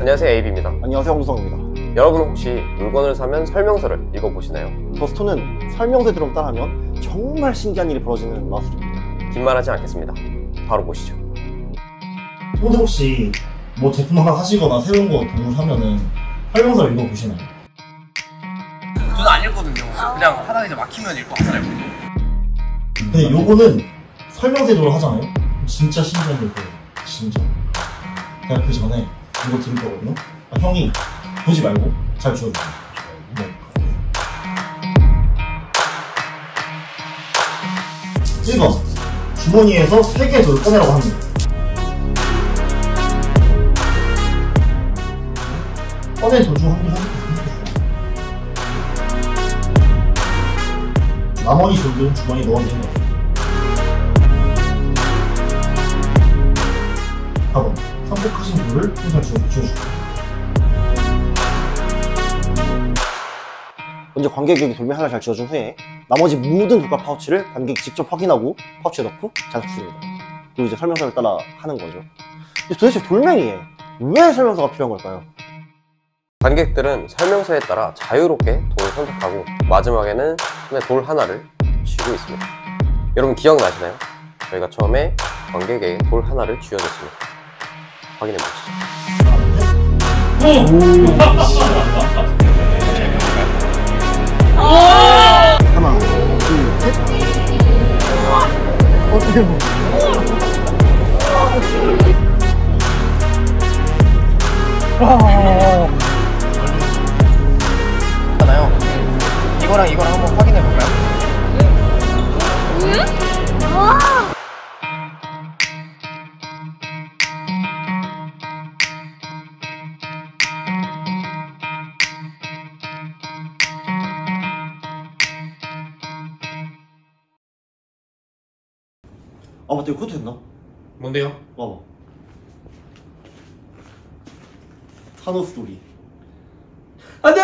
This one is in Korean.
안녕하세요 에이비입니다. 안녕하세요 홍성입니다 여러분 혹시 물건을 사면 설명서를 읽어보시나요? 더스토는 설명서에 들어온 따라하면 정말 신기한 일이 벌어지는 마술입니다 긴 말하지 않겠습니다. 바로 보시죠. 근데 혹시 뭐 제품 하나 사시거나 새로운 거 동물 사면은 설명서 읽어보시나요? 저는 안 읽거든요. 그냥 하다가 이제 막히면 읽고 하잖아요. 근데 요거는 설명서로 하잖아요? 진짜 신기한 게 있거든요. 진짜. 제가 그 전에 이거 드릴 거거든요. 아, 형이 보지 말고 잘 지워주세요. 네. 1번 주머니에서 3개의 돌을 꺼내라고 합니다. 꺼낸 돌중 한개 선택해주세요. 나머지 돌들은 주머니에 넣어주는 거예요. 4번 선택하신 돌을 항상 지워주세요. 먼저 관객에게 돌멩이 하나를 잘 지어준 후에 나머지 모든 돌과 파우치를 관객이 직접 확인하고 파우치에 넣고 장식습니다 그리고 이제 설명서를 따라 하는 거죠 도대체 돌멩이에 왜 설명서가 필요한 걸까요? 관객들은 설명서에 따라 자유롭게 돌을 선택하고 마지막에는 손에 돌 하나를 쥐고 있습니다. 여러분 기억나시나요? 저희가 처음에 관객에게 돌 하나를 쥐어줬습니다. 확인해 보시죠. 하나 둘 셋 어떻게 뭐 하잖아요. 이거랑 이거랑 한번 확인해 볼까요? 아 맞다 이거 그것도 했나? 뭔데요? 봐봐 타노스 돌이 안돼!